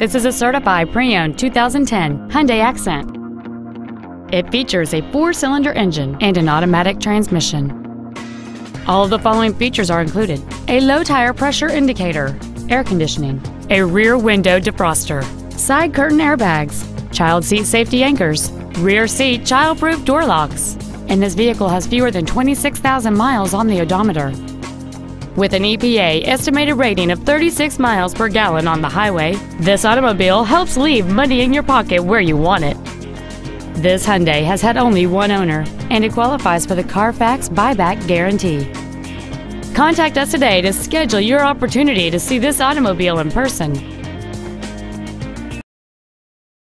This is a certified pre-owned 2010 Hyundai Accent. It features a four-cylinder engine and an automatic transmission. All of the following features are included. A low tire pressure indicator, air conditioning, a rear window defroster, side curtain airbags, child seat safety anchors, rear seat child-proof door locks, and this vehicle has fewer than 26,000 miles on the odometer. With an EPA estimated rating of 36 miles per gallon on the highway, this automobile helps leave money in your pocket where you want it. This Hyundai has had only one owner, and it qualifies for the Carfax buyback guarantee. Contact us today to schedule your opportunity to see this automobile in person.